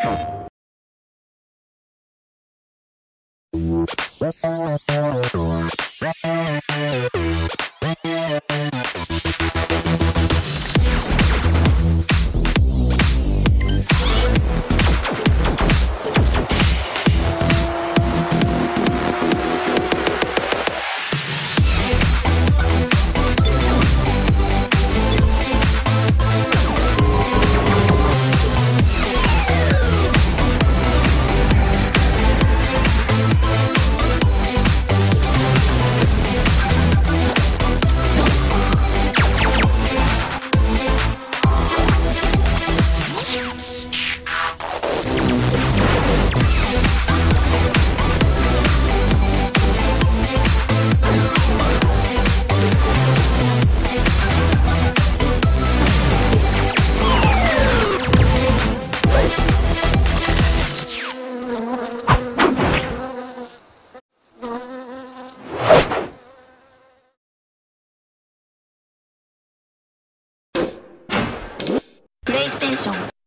プレ patience